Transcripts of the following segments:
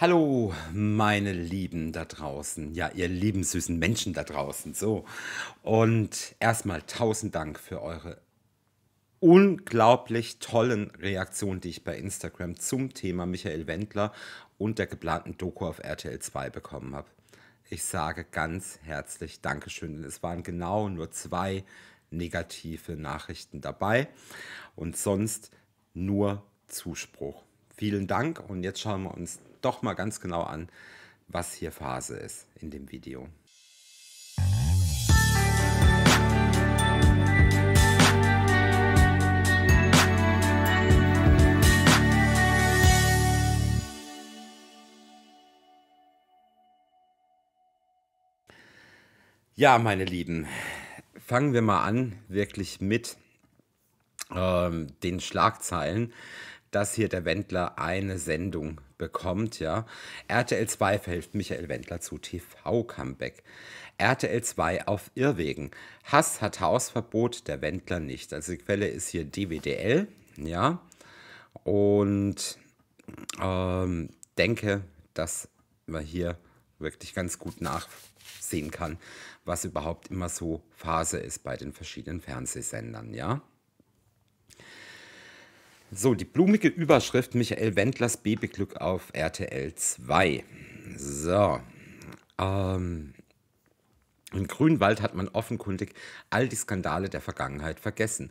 Hallo, meine Lieben da draußen. Ja, ihr lieben süßen Menschen da draußen. So. Und erstmal tausend Dank für eure unglaublich tollen Reaktionen, die ich bei Instagram zum Thema Michael Wendler und der geplanten Doku auf RTL 2 bekommen habe. Ich sage ganz herzlich Dankeschön. Es waren genau nur zwei negative Nachrichten dabei und sonst nur Zuspruch. Vielen Dank und jetzt schauen wir uns doch mal ganz genau an, was hier Phase ist in dem Video. Ja, meine Lieben, fangen wir mal an, wirklich mit ähm, den Schlagzeilen, dass hier der Wendler eine Sendung bekommt, ja. RTL 2 verhilft Michael Wendler zu TV-Comeback. RTL 2 auf Irrwegen. Hass hat Hausverbot, der Wendler nicht. Also die Quelle ist hier DWDL, ja. Und ähm, denke, dass man hier wirklich ganz gut nachsehen kann, was überhaupt immer so Phase ist bei den verschiedenen Fernsehsendern, ja. So, die blumige Überschrift Michael Wendlers Babyglück auf RTL 2. So. Ähm, Im Grünwald hat man offenkundig all die Skandale der Vergangenheit vergessen.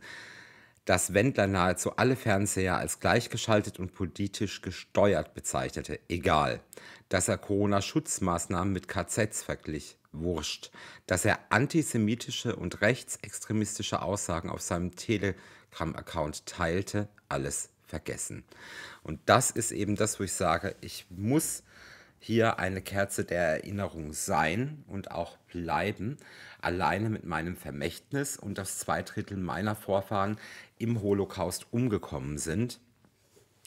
Dass Wendler nahezu alle Fernseher als gleichgeschaltet und politisch gesteuert bezeichnete, egal. Dass er Corona-Schutzmaßnahmen mit KZs verglich, wurscht. Dass er antisemitische und rechtsextremistische Aussagen auf seinem Telegram-Account teilte, alles vergessen. Und das ist eben das, wo ich sage, ich muss hier eine Kerze der Erinnerung sein und auch bleiben, alleine mit meinem Vermächtnis und dass zwei Drittel meiner Vorfahren im Holocaust umgekommen sind.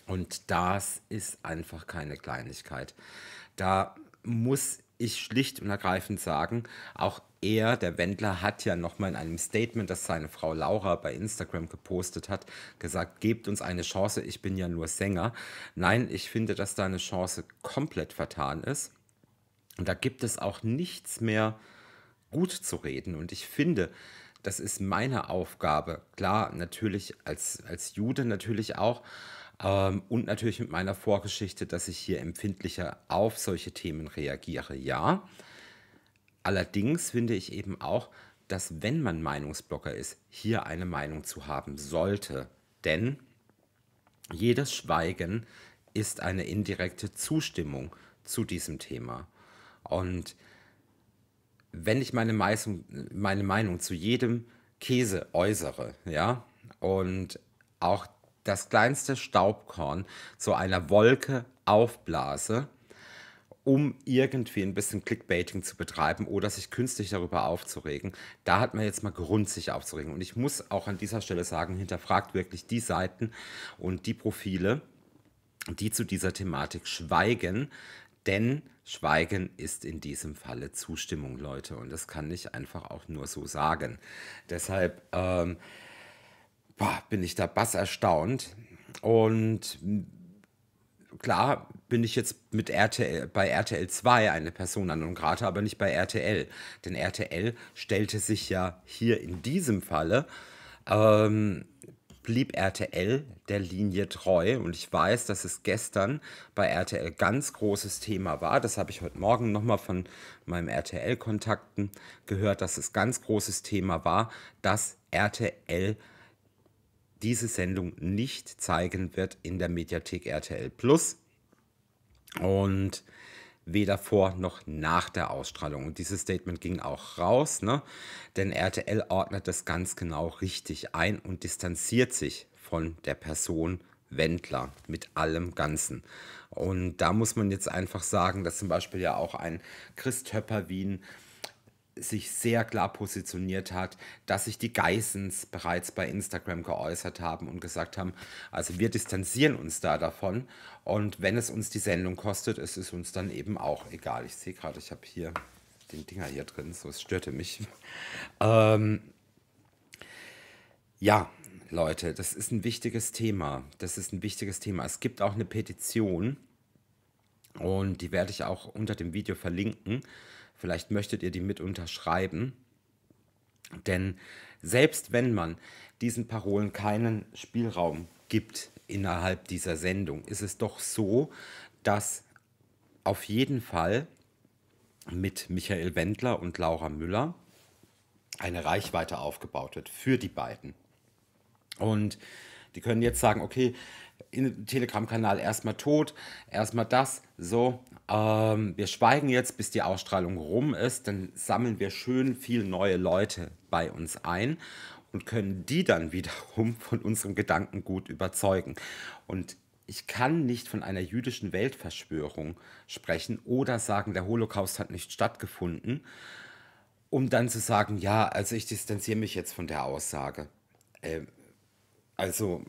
Und das ist einfach keine Kleinigkeit. Da muss ich schlicht und ergreifend sagen, auch er, der Wendler, hat ja nochmal in einem Statement, das seine Frau Laura bei Instagram gepostet hat, gesagt, gebt uns eine Chance, ich bin ja nur Sänger. Nein, ich finde, dass da eine Chance komplett vertan ist. Und da gibt es auch nichts mehr gut zu reden. Und ich finde, das ist meine Aufgabe, klar, natürlich als, als Jude natürlich auch, ähm, und natürlich mit meiner Vorgeschichte, dass ich hier empfindlicher auf solche Themen reagiere, ja. Allerdings finde ich eben auch, dass wenn man Meinungsblocker ist, hier eine Meinung zu haben sollte. Denn jedes Schweigen ist eine indirekte Zustimmung zu diesem Thema. Und wenn ich meine, Meißung, meine Meinung zu jedem Käse äußere, ja, und auch das kleinste Staubkorn zu einer Wolke aufblase, um irgendwie ein bisschen Clickbaiting zu betreiben oder sich künstlich darüber aufzuregen. Da hat man jetzt mal Grund, sich aufzuregen. Und ich muss auch an dieser Stelle sagen, hinterfragt wirklich die Seiten und die Profile, die zu dieser Thematik schweigen. Denn Schweigen ist in diesem Falle Zustimmung, Leute. Und das kann ich einfach auch nur so sagen. Deshalb ähm, boah, bin ich da bass erstaunt. Und klar bin ich jetzt mit RTL, bei RTL 2 eine Person an und gerade, aber nicht bei RTL. Denn RTL stellte sich ja hier in diesem Falle, ähm, blieb RTL der Linie treu. Und ich weiß, dass es gestern bei RTL ganz großes Thema war. Das habe ich heute Morgen nochmal von meinem RTL-Kontakten gehört, dass es ganz großes Thema war, dass RTL diese Sendung nicht zeigen wird in der Mediathek RTL Plus und weder vor noch nach der Ausstrahlung. Und dieses Statement ging auch raus, ne? denn RTL ordnet das ganz genau richtig ein und distanziert sich von der Person Wendler mit allem Ganzen. Und da muss man jetzt einfach sagen, dass zum Beispiel ja auch ein Chris Töpper-Wien sich sehr klar positioniert hat, dass sich die Geissens bereits bei Instagram geäußert haben und gesagt haben, also wir distanzieren uns da davon und wenn es uns die Sendung kostet, ist es uns dann eben auch egal. Ich sehe gerade, ich habe hier den Dinger hier drin, so es störte mich. ähm, ja, Leute, das ist ein wichtiges Thema. Das ist ein wichtiges Thema. Es gibt auch eine Petition Und die werde ich auch unter dem Video verlinken. Vielleicht möchtet ihr die mit unterschreiben. Denn selbst wenn man diesen Parolen keinen Spielraum gibt innerhalb dieser Sendung, ist es doch so, dass auf jeden Fall mit Michael Wendler und Laura Müller eine Reichweite aufgebaut wird für die beiden. Und die können jetzt sagen, okay, Telegram-Kanal erstmal tot, erstmal das, so. Ähm, wir schweigen jetzt, bis die Ausstrahlung rum ist, dann sammeln wir schön viel neue Leute bei uns ein und können die dann wiederum von unserem Gedankengut überzeugen. Und ich kann nicht von einer jüdischen Weltverschwörung sprechen oder sagen, der Holocaust hat nicht stattgefunden, um dann zu sagen, ja, also ich distanziere mich jetzt von der Aussage. Äh, also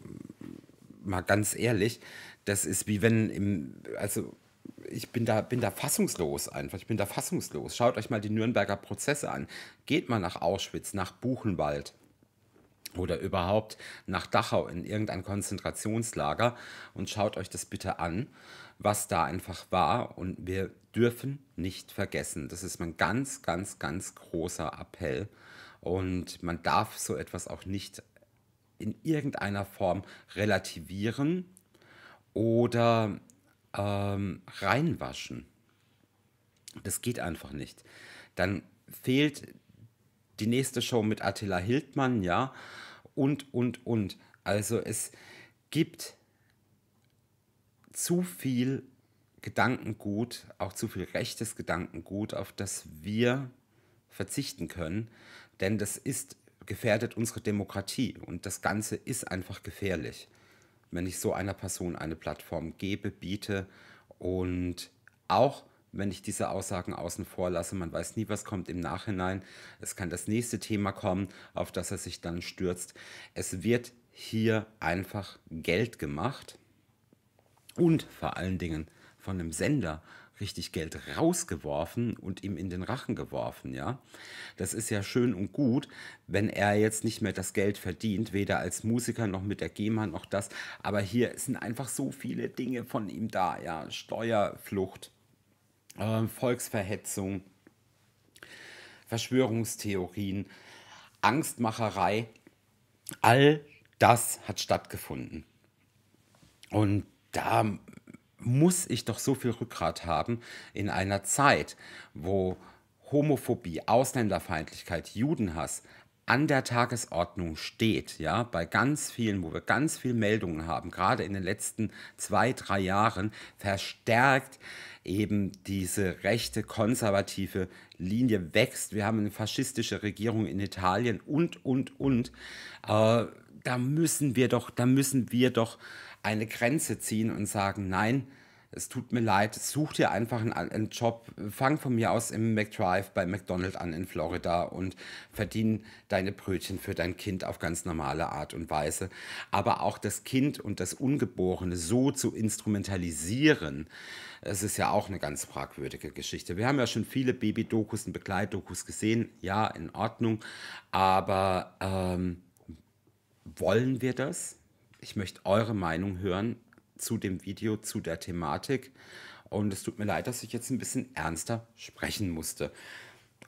mal ganz ehrlich, das ist wie wenn im, also ich bin da, bin da fassungslos einfach. Ich bin da fassungslos. Schaut euch mal die Nürnberger Prozesse an. Geht mal nach Auschwitz, nach Buchenwald oder überhaupt nach Dachau in irgendein Konzentrationslager und schaut euch das bitte an, was da einfach war. Und wir dürfen nicht vergessen, das ist mein ganz, ganz, ganz großer Appell. Und man darf so etwas auch nicht in irgendeiner Form relativieren oder ähm, reinwaschen. Das geht einfach nicht. Dann fehlt die nächste Show mit Attila Hildmann, ja, und, und, und. Also es gibt zu viel Gedankengut, auch zu viel rechtes Gedankengut, auf das wir verzichten können, denn das ist gefährdet unsere Demokratie und das Ganze ist einfach gefährlich, wenn ich so einer Person eine Plattform gebe, biete und auch wenn ich diese Aussagen außen vor lasse, man weiß nie, was kommt im Nachhinein. Es kann das nächste Thema kommen, auf das er sich dann stürzt. Es wird hier einfach Geld gemacht und vor allen Dingen von einem Sender richtig Geld rausgeworfen und ihm in den Rachen geworfen, ja. Das ist ja schön und gut, wenn er jetzt nicht mehr das Geld verdient, weder als Musiker noch mit der GEMA noch das, aber hier sind einfach so viele Dinge von ihm da, ja. Steuerflucht, äh, Volksverhetzung, Verschwörungstheorien, Angstmacherei, all das hat stattgefunden. Und da muss ich doch so viel Rückgrat haben in einer Zeit, wo Homophobie, Ausländerfeindlichkeit, Judenhass an der Tagesordnung steht, ja, bei ganz vielen, wo wir ganz viele Meldungen haben, gerade in den letzten zwei, drei Jahren, verstärkt eben diese rechte konservative Linie wächst. Wir haben eine faschistische Regierung in Italien und, und, und. Äh, da müssen wir doch, da müssen wir doch eine Grenze ziehen und sagen, nein, es tut mir leid, such dir einfach einen, einen, Job, fang von mir aus im McDrive bei McDonald's an in Florida und verdien deine Brötchen für dein Kind auf ganz normale Art und Weise. Aber auch das Kind und das Ungeborene so zu instrumentalisieren, es ist ja auch eine ganz fragwürdige Geschichte. Wir haben ja schon viele Baby-Dokus und Begleitdokus gesehen, ja, in Ordnung, aber ähm, wollen wir das? Ich möchte eure Meinung hören zu dem Video, zu der Thematik. Und es tut mir leid, dass ich jetzt ein bisschen ernster sprechen musste.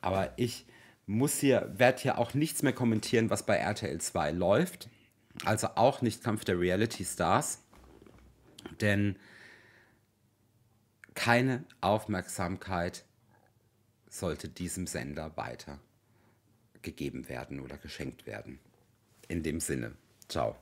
Aber ich muss hier, werde hier auch nichts mehr kommentieren, was bei RTL 2 läuft. Also auch nicht Kampf der Reality Stars. Denn keine Aufmerksamkeit sollte diesem Sender weiter gegeben werden oder geschenkt werden. In dem Sinne, ciao.